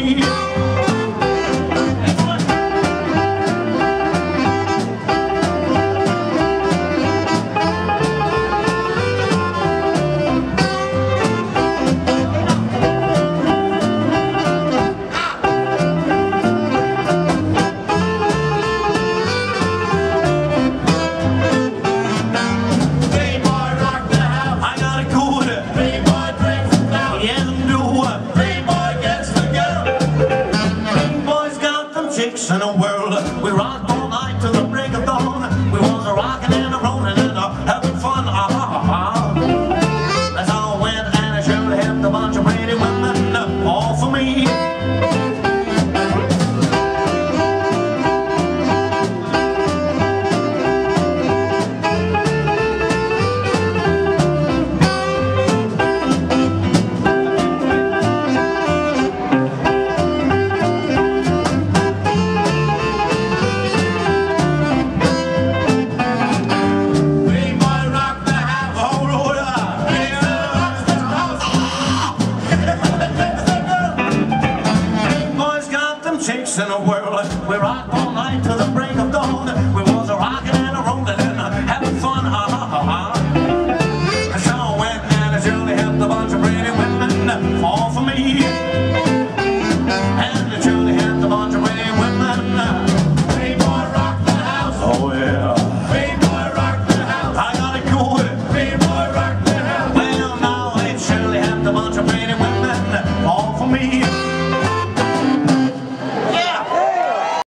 You. I know where. in a world where I all night to the break of